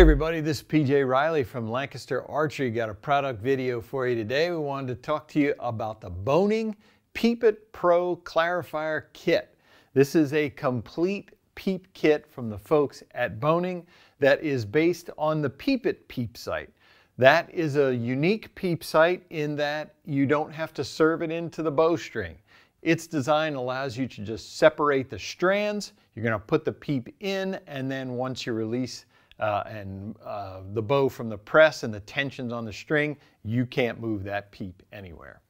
Hey everybody, this is PJ Riley from Lancaster Archery. Got a product video for you today. We wanted to talk to you about the Bohning Peepit Pro Clarifier Kit. This is a complete peep kit from the folks at Bohning that is based on the Peepit peep sight. That is a unique peep sight in that you don't have to serve it into the bowstring. Its design allows you to just separate the strands. You're going to put the peep in and then once you release uh, and uh, the bow from the press and the tensions on the string, you can't move that peep anywhere.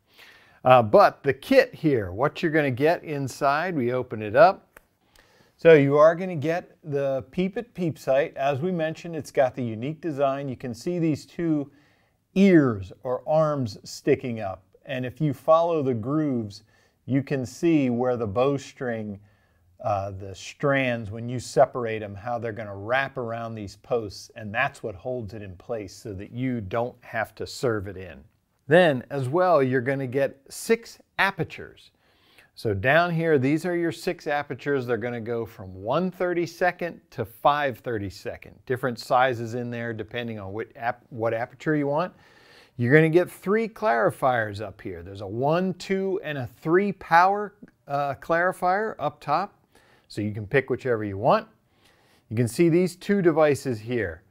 Uh, but the kit here, what you're going to get inside, we open it up. So you are going to get the Peepit peep sight. As we mentioned, it's got the unique design. You can see these two ears or arms sticking up. And if you follow the grooves, you can see where the bowstring uh, the strands, when you separate them, how they're going to wrap around these posts, and that's what holds it in place so that you don't have to serve it in. Then, as well, you're going to get six apertures. So down here, these are your six apertures. They're going to go from 1 32nd to 5 32nd. Different sizes in there depending on what, ap what aperture you want. You're going to get three clarifiers up here. There's a 1, 2, and a 3 power uh, clarifier up top. So you can pick whichever you want. You can see these two devices here.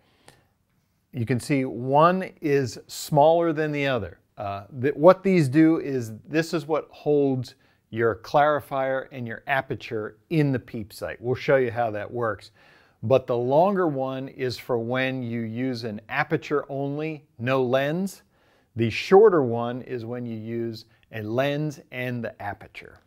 You can see one is smaller than the other. Uh, th what these do is this is what holds your clarifier and your aperture in the peep sight. We'll show you how that works. But the longer one is for when you use an aperture only, no lens. The shorter one is when you use a lens and the aperture.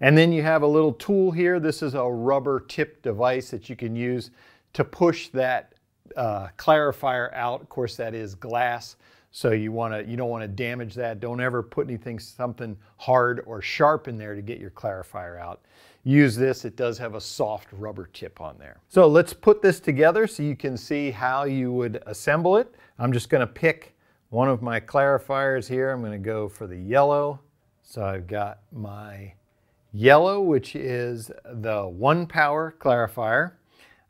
And then you have a little tool here. This is a rubber tip device that you can use to push that uh, clarifier out. Of course, that is glass. So you want to you don't want to damage that. Don't ever put anything something hard or sharp in there to get your clarifier out. Use this. It does have a soft rubber tip on there. So let's put this together so you can see how you would assemble it. I'm just going to pick one of my clarifiers here. I'm going to go for the yellow. So I've got my Yellow, which is the one power clarifier.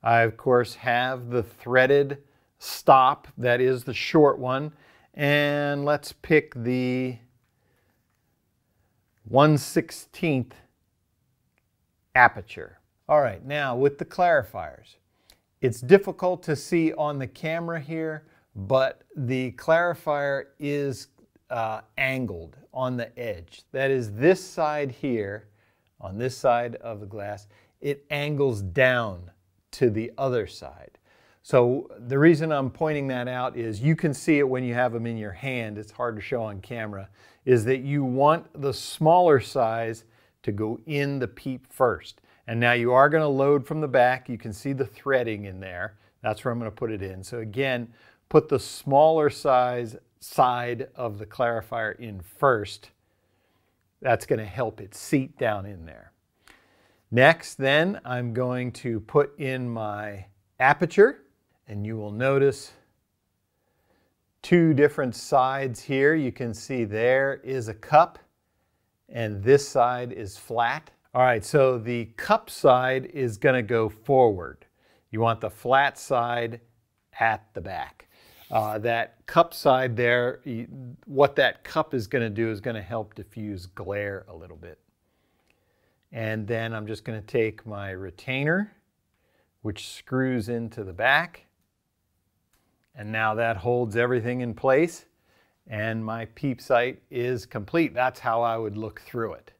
I, of course, have the threaded stop, that is the short one. And let's pick the 1 16th aperture. All right, now with the clarifiers, it's difficult to see on the camera here, but the clarifier is uh, angled on the edge. That is this side here on this side of the glass, it angles down to the other side. So the reason I'm pointing that out is you can see it when you have them in your hand, it's hard to show on camera, is that you want the smaller size to go in the peep first. And now you are going to load from the back. You can see the threading in there. That's where I'm going to put it in. So again, put the smaller size side of the clarifier in first that's going to help it seat down in there. Next, then, I'm going to put in my aperture, and you will notice two different sides here. You can see there is a cup, and this side is flat. All right, so the cup side is going to go forward. You want the flat side at the back. Uh, that cup side there, what that cup is going to do is going to help diffuse glare a little bit. And then I'm just going to take my retainer, which screws into the back. And now that holds everything in place. And my peep sight is complete. That's how I would look through it.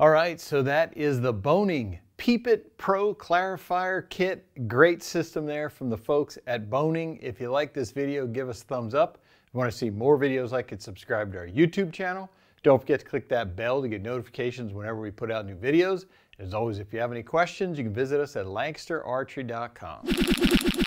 All right, so that is the Bohning Peepit Pro Clarifier Kit. Great system there from the folks at Bohning. If you like this video, give us a thumbs up. If you want to see more videos like it, subscribe to our YouTube channel. Don't forget to click that bell to get notifications whenever we put out new videos. As always, if you have any questions, you can visit us at lancasterarchery.com.